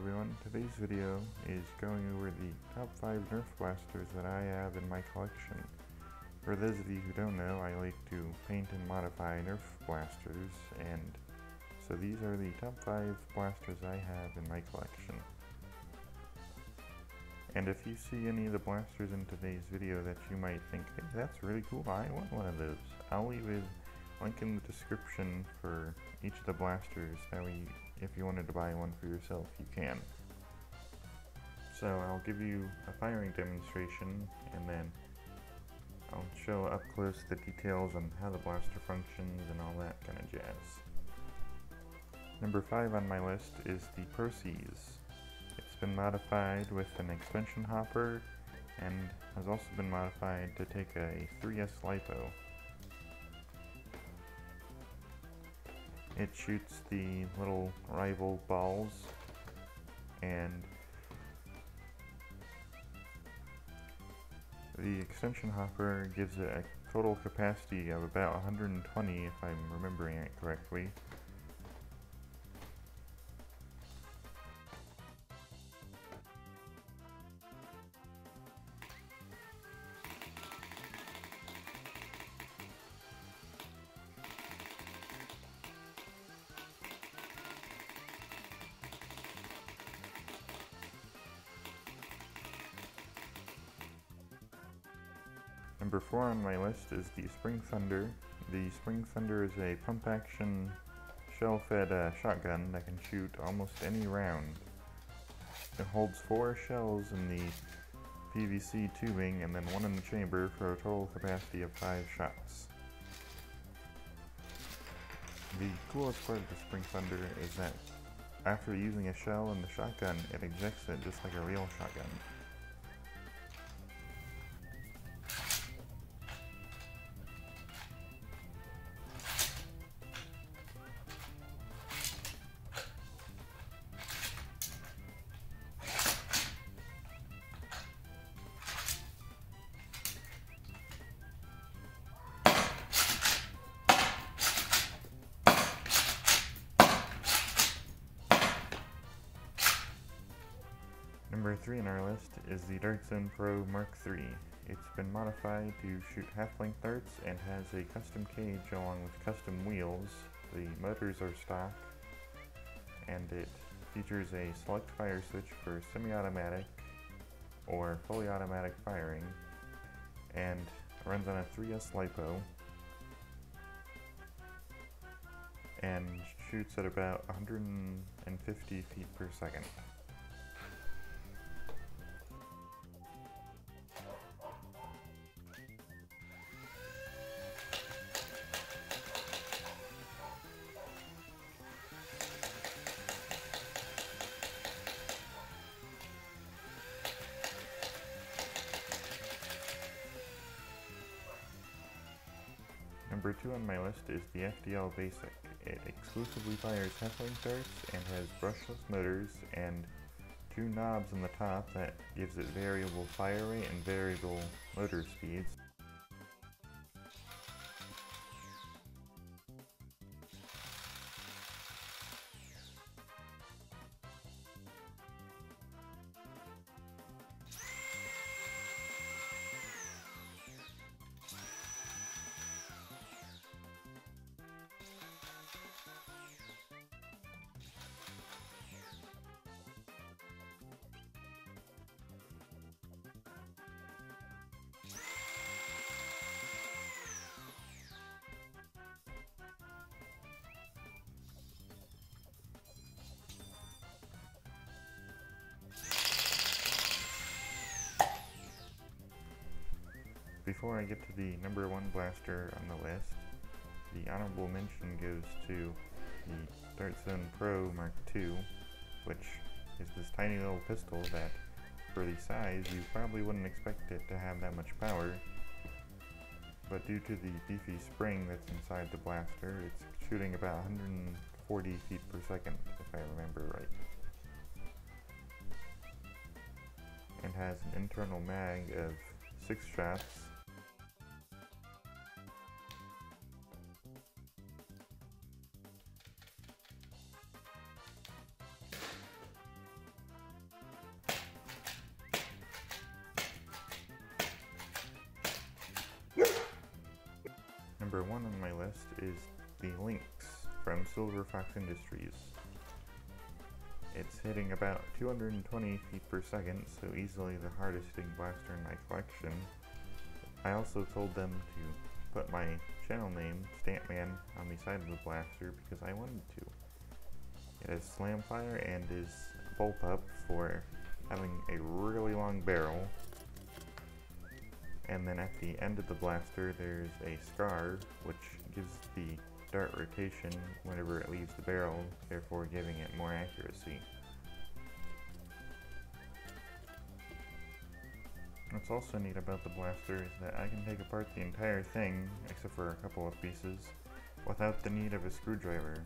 everyone, today's video is going over the top 5 Nerf blasters that I have in my collection. For those of you who don't know, I like to paint and modify Nerf blasters, and so these are the top 5 blasters I have in my collection. And if you see any of the blasters in today's video that you might think, hey, that's really cool, I want one of those, I'll leave a link in the description for each of the blasters, that way if you wanted to buy one for yourself, you can. So I'll give you a firing demonstration, and then I'll show up close the details on how the blaster functions and all that kind of jazz. Number 5 on my list is the Perses. It's been modified with an extension hopper and has also been modified to take a 3S LiPo. It shoots the little rival balls and the extension hopper gives it a total capacity of about 120 if I'm remembering it correctly. Number 4 on my list is the Spring Thunder. The Spring Thunder is a pump action shell fed uh, shotgun that can shoot almost any round. It holds 4 shells in the PVC tubing and then one in the chamber for a total capacity of 5 shots. The coolest part of the Spring Thunder is that after using a shell in the shotgun, it ejects it just like a real shotgun. 3 on our list is the Dart Pro Mark III. It's been modified to shoot half-length darts and has a custom cage along with custom wheels. The motors are stock and it features a select fire switch for semi-automatic or fully automatic firing and runs on a 3S LiPo and shoots at about 150 feet per second. Number 2 on my list is the FDL Basic. It exclusively fires half-length darts and has brushless motors and two knobs on the top that gives it variable fire rate and variable motor speeds. Before I get to the number one blaster on the list, the honorable mention goes to the Dart Zone Pro Mark II, which is this tiny little pistol that, for the size, you probably wouldn't expect it to have that much power, but due to the beefy spring that's inside the blaster, it's shooting about 140 feet per second, if I remember right. And has an internal mag of 6 shots number one on my list is the Lynx from Silver Fox Industries. It's hitting about 220 feet per second, so easily the hardest hitting blaster in my collection. I also told them to put my channel name, Stampman, on the side of the blaster because I wanted to. It has slam fire and is bolt up for having a really long barrel. And then at the end of the blaster there's a scar which gives the dart rotation whenever it leaves the barrel, therefore giving it more accuracy. What's also neat about the blaster is that I can take apart the entire thing, except for a couple of pieces, without the need of a screwdriver.